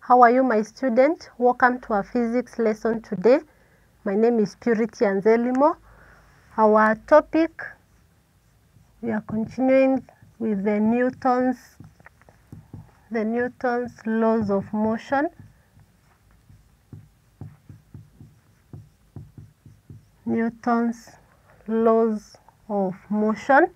How are you my student? Welcome to our physics lesson today. My name is Purity Anzelimo. Our topic, we are continuing with the Newton's, the Newton's laws of motion. Newton's laws of motion.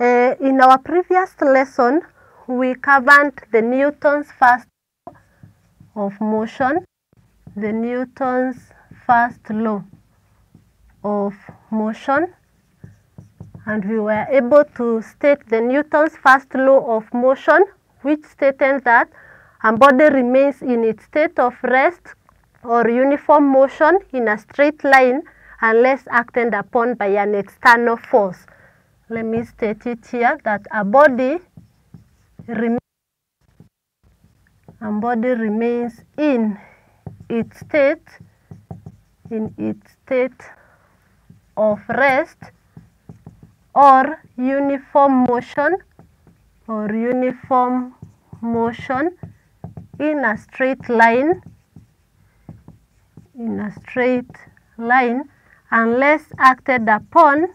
Uh, in our previous lesson, we covered the Newton's first law of motion, the Newton's first law of motion, and we were able to state the Newton's first law of motion, which stated that a body remains in its state of rest or uniform motion in a straight line unless acted upon by an external force. Let me state it here that a body remains a body remains in its state in its state of rest or uniform motion or uniform motion in a straight line in a straight line unless acted upon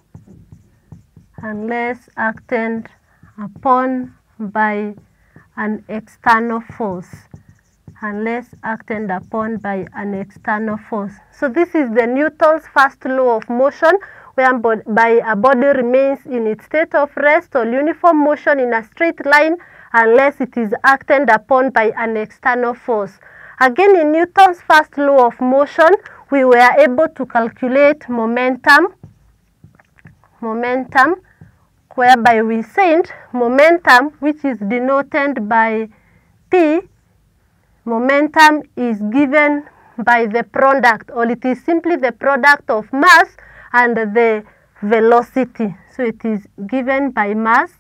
unless acted upon by an external force unless acted upon by an external force. So this is the Newton's first law of motion whereby a body remains in its state of rest or uniform motion in a straight line unless it is acted upon by an external force. Again in Newton's first law of motion we were able to calculate momentum momentum whereby we said momentum which is denoted by P momentum is given by the product or it is simply the product of mass and the velocity. So it is given by mass,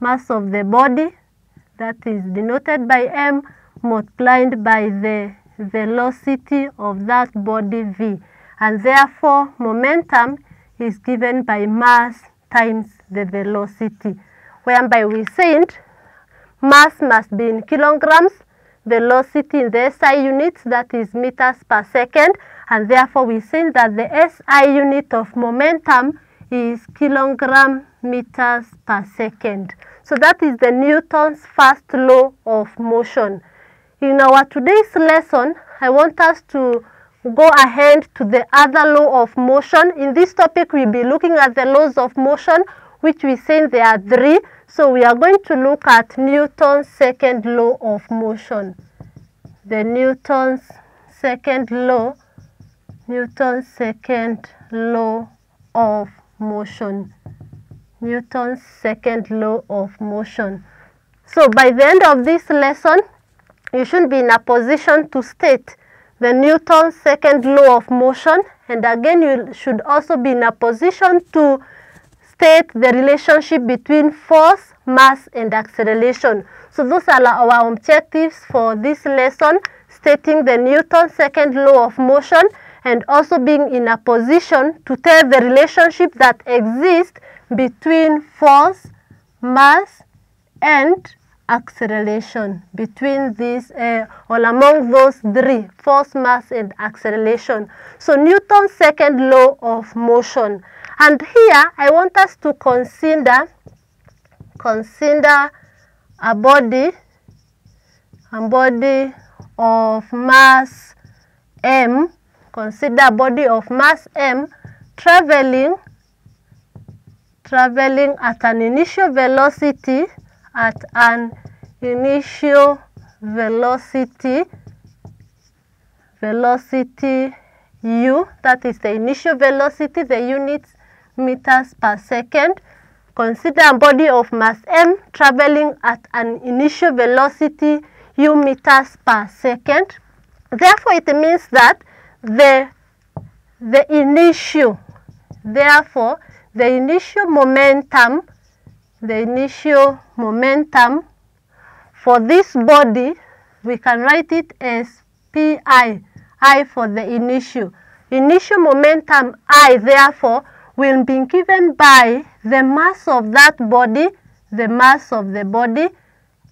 mass of the body that is denoted by m multiplied by the velocity of that body v and therefore momentum is given by mass times the velocity whereby we said mass must be in kilograms velocity in the SI units that is meters per second and therefore we say that the SI unit of momentum is kilogram meters per second. So that is the Newton's first law of motion. In our today's lesson, I want us to go ahead to the other law of motion. In this topic, we'll be looking at the laws of motion, which we say there are three. So we are going to look at Newton's second law of motion. The Newton's second law, Newton's second law of motion. Newton's second law of motion. So by the end of this lesson, you should be in a position to state the Newton's second law of motion and again you should also be in a position to state the relationship between force, mass and acceleration. So those are our objectives for this lesson, stating the Newton's second law of motion and also being in a position to tell the relationship that exists between force, mass and acceleration between these uh, or among those three force mass and acceleration. So newton's second law of motion. And here i want us to consider consider a body a body of mass m consider a body of mass m traveling traveling at an initial velocity at an initial velocity velocity u that is the initial velocity the units meters per second. Consider a body of mass m traveling at an initial velocity u meters per second. Therefore it means that the the initial therefore the initial momentum the initial momentum for this body we can write it as pi i for the initial initial momentum i therefore will be given by the mass of that body the mass of the body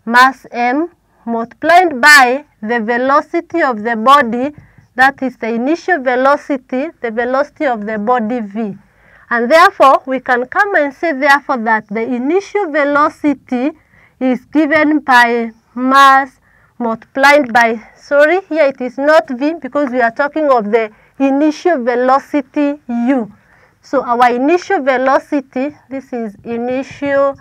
mass m multiplied by the velocity of the body that is the initial velocity, the velocity of the body v. And therefore, we can come and say therefore that the initial velocity is given by mass multiplied by, sorry, here it is not v because we are talking of the initial velocity u. So our initial velocity, this is initial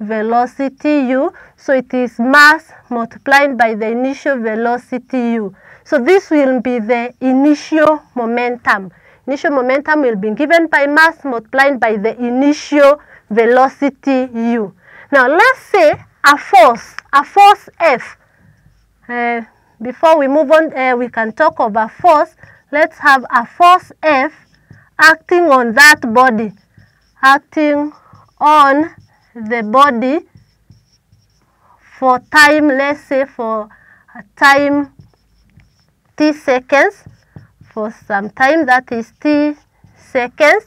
velocity u, so it is mass multiplied by the initial velocity u. So this will be the initial momentum. Initial momentum will be given by mass multiplied by the initial velocity u. Now let's say a force, a force F. Uh, before we move on, uh, we can talk of a force. Let's have a force F acting on that body, acting on the body for time, let's say for time t seconds, for some time that is t seconds,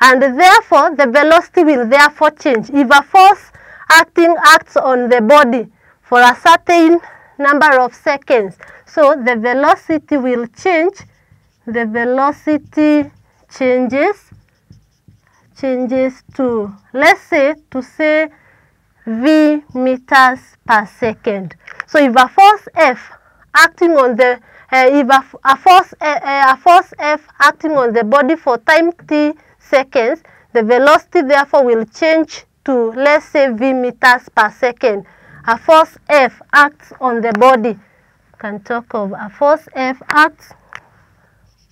and therefore the velocity will therefore change. If a force acting acts on the body for a certain number of seconds, so the velocity will change, the velocity changes changes to let's say to say v meters per second. So if a force F acting on the if a, a force uh, a force F acting on the body for time t seconds, the velocity therefore will change to let's say v meters per second. A force F acts on the body. Can talk of a force F acts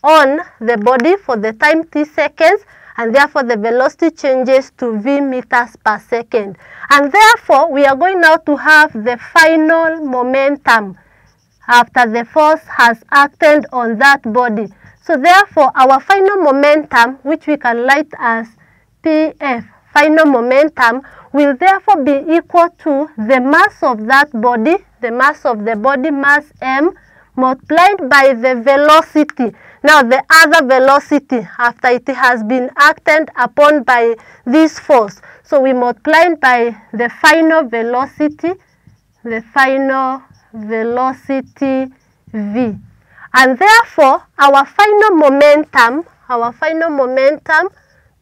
on the body for the time t seconds and therefore the velocity changes to v meters per second. And therefore, we are going now to have the final momentum after the force has acted on that body. So therefore, our final momentum, which we can write as Pf, final momentum, will therefore be equal to the mass of that body, the mass of the body mass m, multiplied by the velocity. Now the other velocity after it has been acted upon by this force. So we multiply by the final velocity, the final velocity v. And therefore our final momentum, our final momentum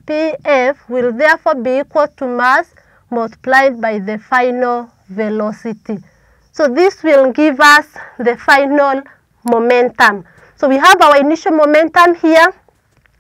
Pf will therefore be equal to mass multiplied by the final velocity. So this will give us the final momentum. So we have our initial momentum here,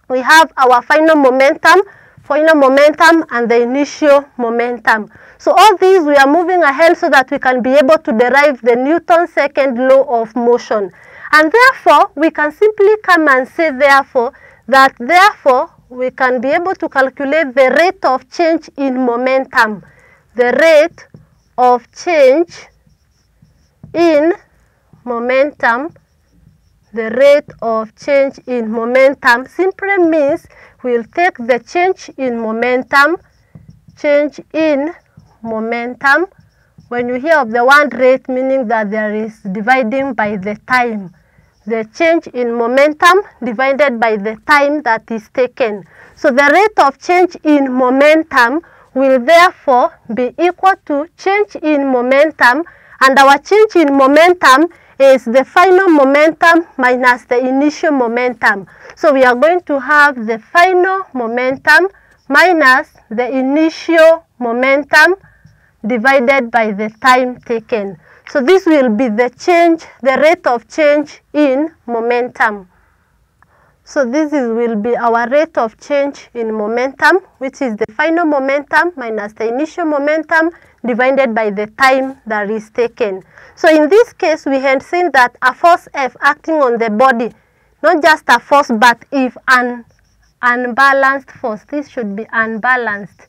we have our final momentum, final momentum and the initial momentum. So all these we are moving ahead so that we can be able to derive the Newton's second law of motion. And therefore, we can simply come and say therefore that therefore we can be able to calculate the rate of change in momentum. The rate of change in momentum the rate of change in momentum simply means we'll take the change in momentum, change in momentum. When you hear of the one rate, meaning that there is dividing by the time. The change in momentum divided by the time that is taken. So the rate of change in momentum will therefore be equal to change in momentum and our change in momentum is the final momentum minus the initial momentum. So we are going to have the final momentum minus the initial momentum divided by the time taken. So this will be the change, the rate of change in momentum. So this is, will be our rate of change in momentum, which is the final momentum minus the initial momentum divided by the time that is taken. So in this case, we had seen that a force F acting on the body, not just a force, but if an unbalanced force, this should be unbalanced,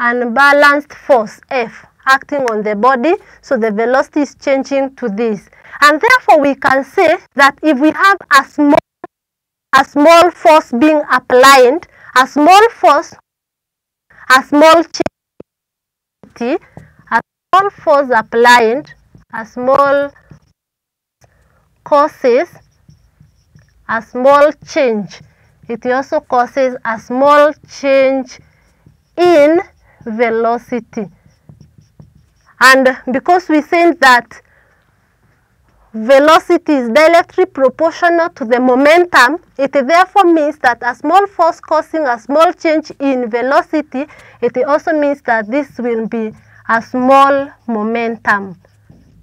an unbalanced force F acting on the body, so the velocity is changing to this. And therefore, we can say that if we have a small, a small force being applied, a small force, a small change, a small force applied, a small causes a small change. It also causes a small change in velocity. And because we think that velocity is directly proportional to the momentum, it therefore means that a small force causing a small change in velocity, it also means that this will be a small momentum,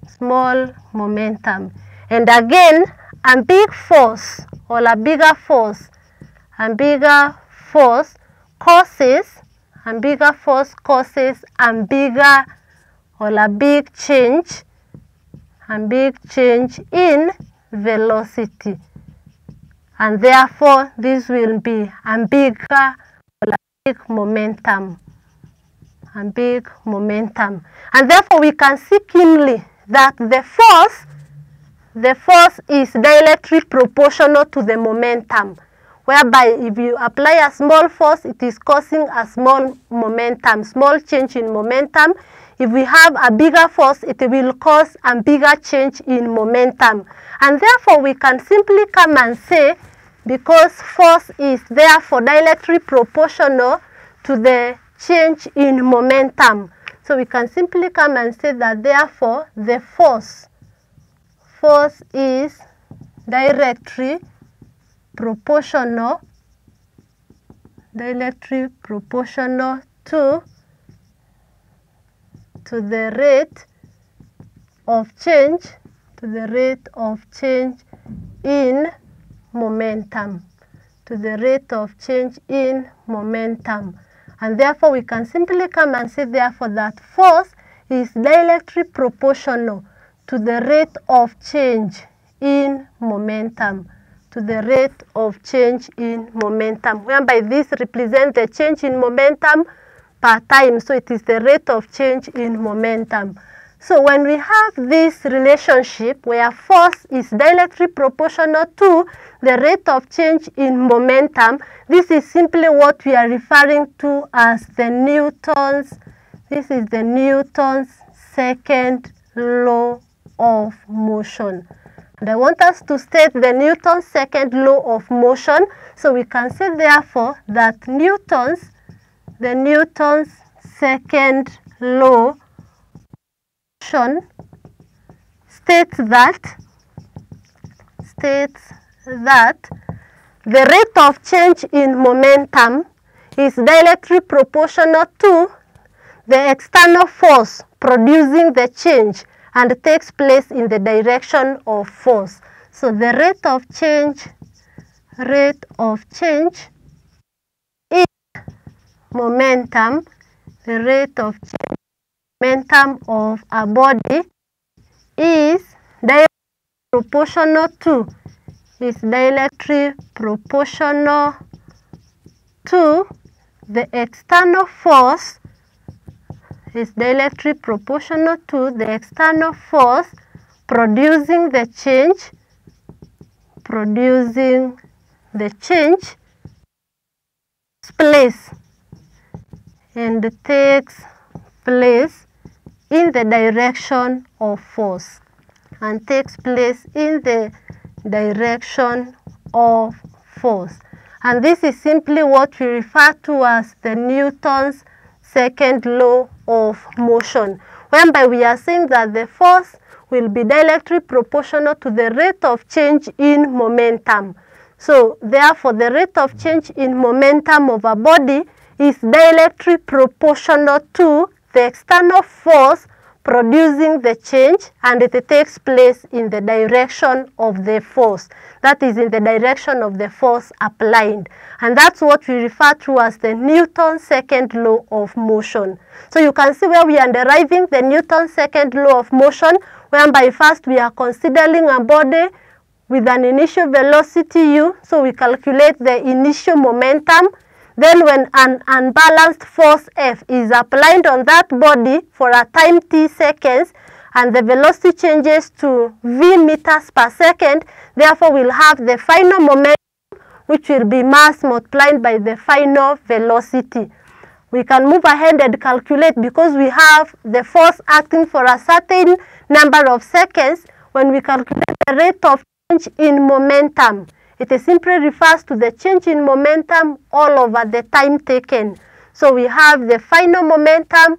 small momentum. And again, a big force or a bigger force, a bigger force causes, a bigger force causes a bigger or a big change and big change in velocity. And therefore this will be a bigger or a big momentum. And big momentum. And therefore we can see keenly that the force the force is directly proportional to the momentum whereby if you apply a small force it is causing a small momentum small change in momentum if we have a bigger force, it will cause a bigger change in momentum. And therefore, we can simply come and say, because force is therefore directly proportional to the change in momentum. So we can simply come and say that therefore, the force, force is directly proportional, directly proportional to to the rate of change to the rate of change in momentum to the rate of change in momentum. And therefore we can simply come and say therefore that force is directly proportional to the rate of change in momentum to the rate of change in momentum whereby this represents the change in momentum per time. So it is the rate of change in momentum. So when we have this relationship where force is directly proportional to the rate of change in momentum, this is simply what we are referring to as the Newton's, this is the Newton's second law of motion. I want us to state the Newton's second law of motion. So we can say therefore that Newton's the Newton's second law motion states that states that the rate of change in momentum is directly proportional to the external force producing the change and takes place in the direction of force. So the rate of change rate of change is momentum, the rate of change, momentum of a body is directly proportional to is directly proportional to the external force is directly proportional to the external force producing the change producing the change place and takes place in the direction of force and takes place in the direction of force. And this is simply what we refer to as the Newton's second law of motion, whereby we are saying that the force will be directly proportional to the rate of change in momentum. So, therefore, the rate of change in momentum of a body is directly proportional to the external force producing the change and it takes place in the direction of the force. That is in the direction of the force applied. And that's what we refer to as the Newton's second law of motion. So you can see where we are deriving the Newton's second law of motion, whereby first we are considering a body with an initial velocity u, so we calculate the initial momentum then when an unbalanced force F is applied on that body for a time t seconds and the velocity changes to v meters per second, therefore we'll have the final momentum which will be mass multiplied by the final velocity. We can move ahead and calculate because we have the force acting for a certain number of seconds when we calculate the rate of change in momentum. It simply refers to the change in momentum all over the time taken. So we have the final momentum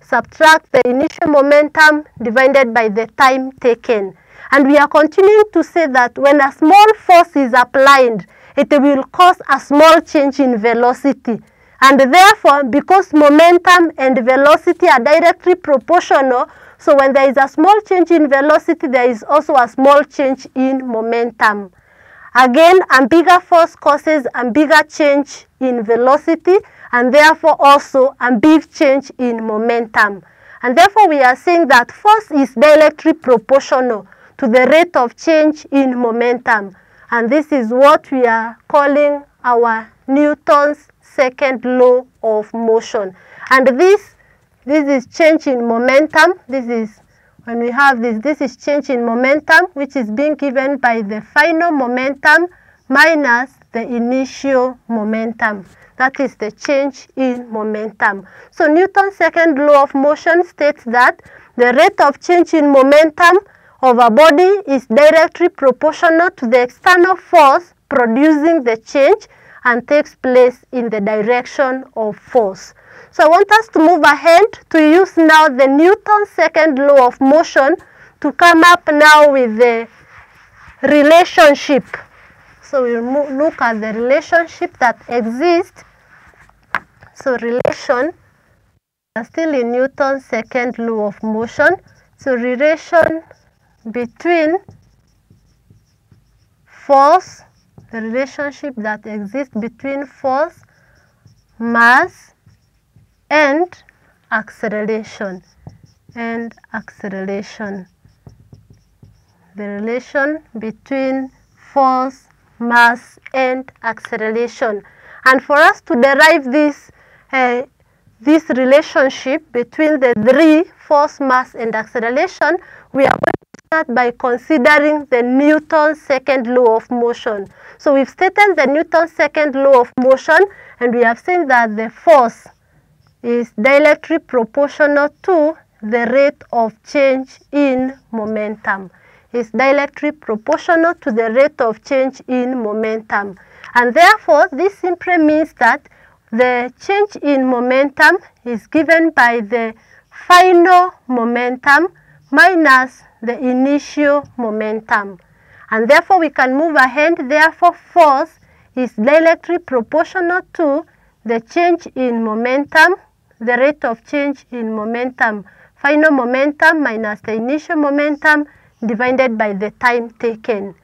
subtract the initial momentum divided by the time taken. And we are continuing to say that when a small force is applied, it will cause a small change in velocity. And therefore, because momentum and velocity are directly proportional, so when there is a small change in velocity, there is also a small change in momentum. Again, a bigger force causes a bigger change in velocity and therefore also a big change in momentum. And therefore, we are saying that force is directly proportional to the rate of change in momentum. And this is what we are calling our Newton's second law of motion. And this, this is change in momentum. This is when we have this, this is change in momentum, which is being given by the final momentum minus the initial momentum. That is the change in momentum. So Newton's second law of motion states that the rate of change in momentum of a body is directly proportional to the external force producing the change and takes place in the direction of force. So I want us to move ahead to use now the Newton's second law of motion to come up now with the relationship. So we we'll look at the relationship that exists. So relation, still in Newton's second law of motion. So relation between force, the relationship that exists between force, mass, and acceleration and acceleration. The relation between force mass and acceleration. And for us to derive this uh, this relationship between the three force mass and acceleration we are going to start by considering the Newton's second law of motion. So we've stated the Newton's second law of motion and we have seen that the force is directly proportional to the rate of change in momentum. Is directly proportional to the rate of change in momentum. And therefore, this simply means that the change in momentum is given by the final momentum minus the initial momentum. And therefore, we can move ahead. Therefore, force is directly proportional to the change in momentum the rate of change in momentum, final momentum minus the initial momentum divided by the time taken.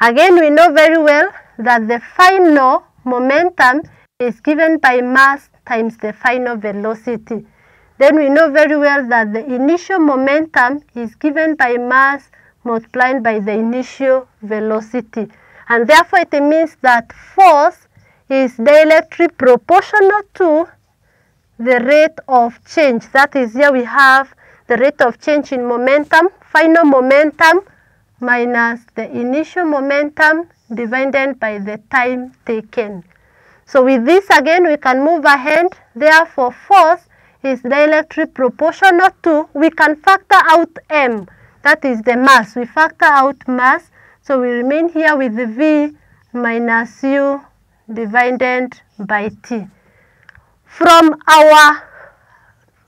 Again, we know very well that the final momentum is given by mass times the final velocity. Then we know very well that the initial momentum is given by mass multiplied by the initial velocity. And therefore, it means that force is directly proportional to the rate of change. That is, here we have the rate of change in momentum, final momentum minus the initial momentum divided by the time taken. So with this again, we can move ahead. Therefore, force is directly proportional to, we can factor out m, that is the mass. We factor out mass, so we remain here with the v minus u divided by t from our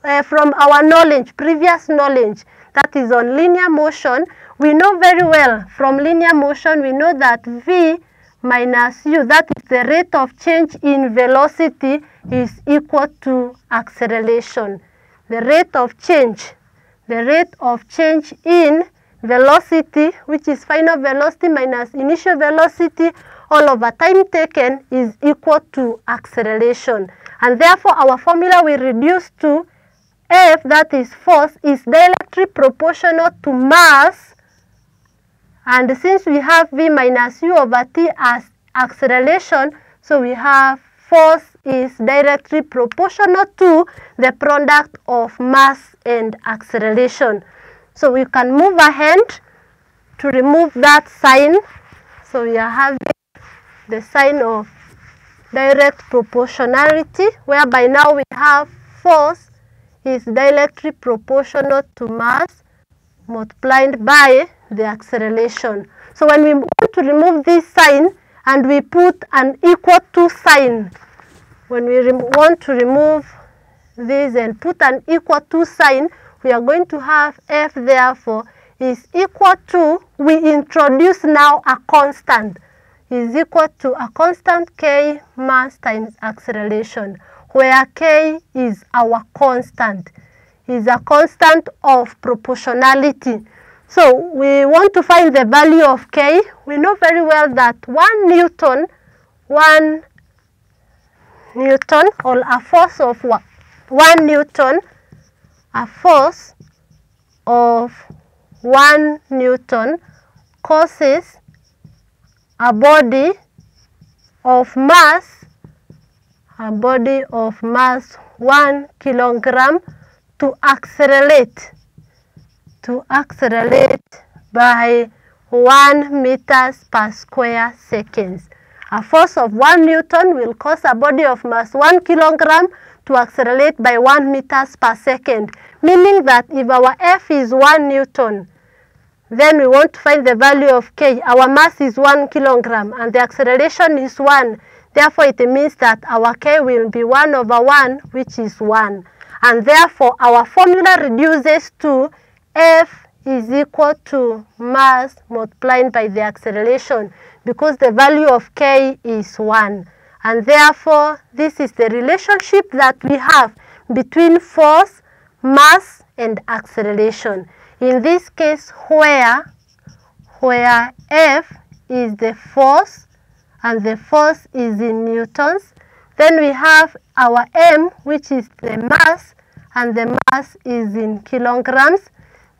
uh, from our knowledge, previous knowledge that is on linear motion, we know very well from linear motion, we know that v minus u, that is the rate of change in velocity is equal to acceleration. The rate of change, the rate of change in velocity, which is final velocity minus initial velocity, all over time taken is equal to acceleration and therefore our formula will reduce to F that is force is directly proportional to mass and since we have V minus U over T as acceleration so we have force is directly proportional to the product of mass and acceleration. So we can move ahead to remove that sign. So we are having the sign of direct proportionality whereby now we have force is directly proportional to mass multiplied by the acceleration. So when we want to remove this sign and we put an equal to sign, when we want to remove this and put an equal to sign, we are going to have F therefore is equal to, we introduce now a constant, is equal to a constant k mass times acceleration, where k is our constant, is a constant of proportionality. So we want to find the value of k. We know very well that 1 Newton, 1 Newton or a force of 1 Newton, a force of 1 Newton causes a body of mass, a body of mass 1 kilogram to accelerate, to accelerate by 1 meters per square seconds. A force of 1 Newton will cause a body of mass 1 kilogram to accelerate by 1 meters per second, meaning that if our F is 1 Newton, then we want to find the value of K. Our mass is 1 kilogram and the acceleration is 1. Therefore, it means that our K will be 1 over 1, which is 1. And therefore, our formula reduces to F is equal to mass multiplied by the acceleration because the value of K is 1. And therefore, this is the relationship that we have between force, mass, and acceleration. In this case, where, where F is the force and the force is in newtons, then we have our M, which is the mass, and the mass is in kilograms.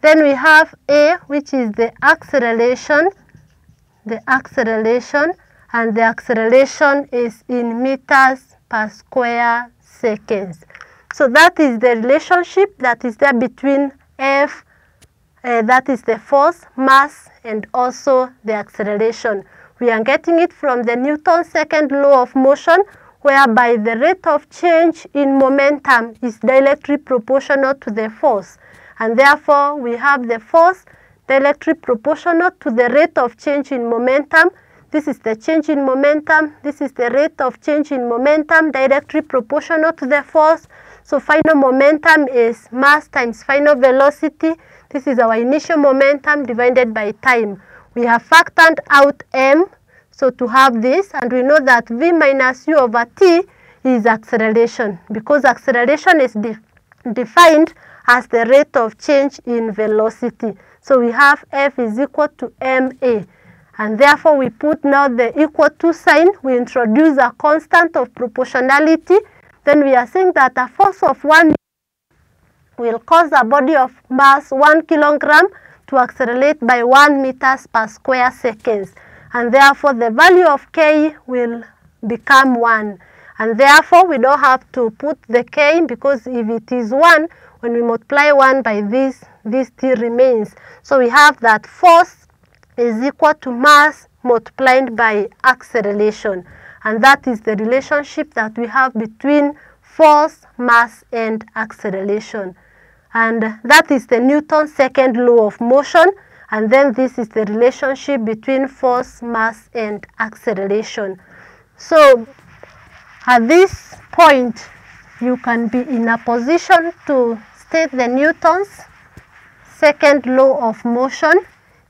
Then we have A, which is the acceleration, the acceleration, and the acceleration is in meters per square seconds. So that is the relationship that is there between F uh, that is the force, mass, and also the acceleration. We are getting it from the Newton's second law of motion, whereby the rate of change in momentum is directly proportional to the force. And therefore, we have the force directly proportional to the rate of change in momentum. This is the change in momentum. This is the rate of change in momentum directly proportional to the force. So final momentum is mass times final velocity this is our initial momentum divided by time. We have factored out m, so to have this, and we know that v minus u over t is acceleration, because acceleration is de defined as the rate of change in velocity. So we have f is equal to ma, and therefore we put now the equal to sign, we introduce a constant of proportionality, then we are saying that a force of 1 will cause a body of mass 1 kilogram to accelerate by 1 meters per square seconds. And therefore, the value of k will become 1. And therefore, we don't have to put the k because if it is 1, when we multiply 1 by this, this still remains. So we have that force is equal to mass multiplied by acceleration. And that is the relationship that we have between force, mass, and acceleration and that is the Newton's second law of motion and then this is the relationship between force, mass and acceleration. So at this point you can be in a position to state the Newton's second law of motion.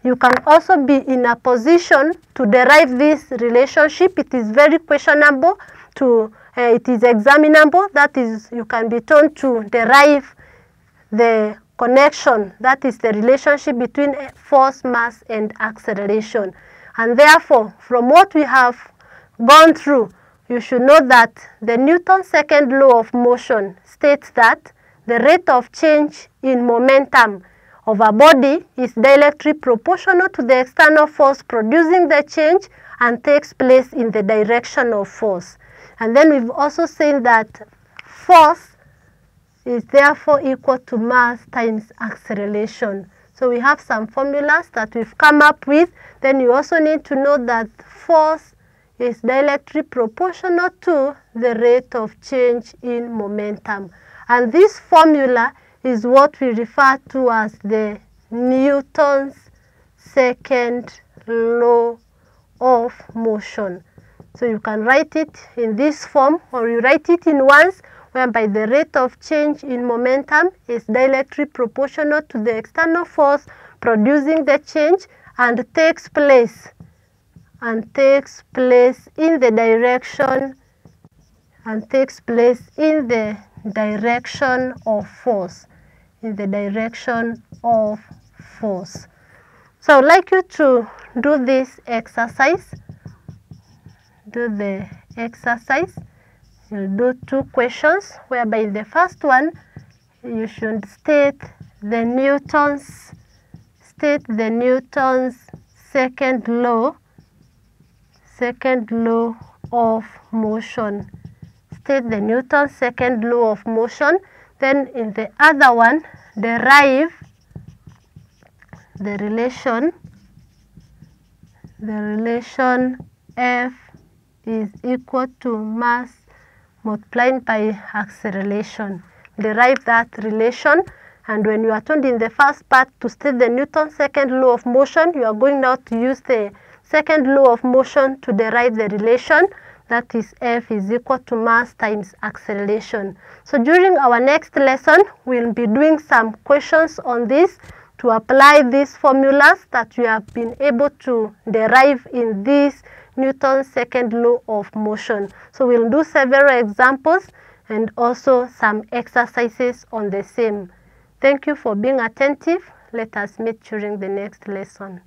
You can also be in a position to derive this relationship. It is very questionable to, uh, it is examinable. That is, you can be told to derive the connection, that is the relationship between force, mass, and acceleration. And therefore, from what we have gone through, you should know that the Newton's second law of motion states that the rate of change in momentum of a body is directly proportional to the external force producing the change and takes place in the direction of force. And then we've also seen that force is therefore equal to mass times acceleration. So we have some formulas that we've come up with. Then you also need to know that force is directly proportional to the rate of change in momentum. And this formula is what we refer to as the Newton's second law of motion. So you can write it in this form or you write it in ones whereby the rate of change in momentum is directly proportional to the external force producing the change and takes place and takes place in the direction and takes place in the direction of force in the direction of force. So I'd like you to do this exercise do the exercise do two questions whereby the first one you should state the Newton's state the Newton's second law second law of motion. State the Newton's second law of motion then in the other one derive the relation the relation F is equal to mass multiplied by acceleration. Derive that relation and when you are told in the first part to state the Newton's second law of motion, you are going now to use the second law of motion to derive the relation that is F is equal to mass times acceleration. So during our next lesson, we'll be doing some questions on this to apply these formulas that we have been able to derive in this Newton's second law of motion. So we'll do several examples and also some exercises on the same. Thank you for being attentive. Let us meet during the next lesson.